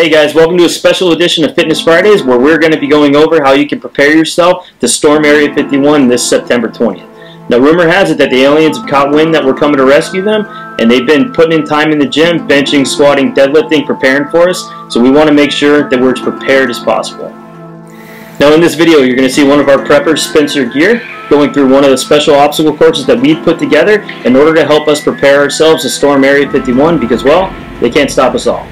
Hey guys, welcome to a special edition of Fitness Fridays where we're going to be going over how you can prepare yourself to storm Area 51 this September 20th. Now, rumor has it that the aliens have caught wind that we're coming to rescue them, and they've been putting in time in the gym, benching, squatting, deadlifting, preparing for us, so we want to make sure that we're as prepared as possible. Now, in this video, you're going to see one of our preppers, Spencer Gear, going through one of the special obstacle courses that we've put together in order to help us prepare ourselves to storm Area 51 because, well, they can't stop us all.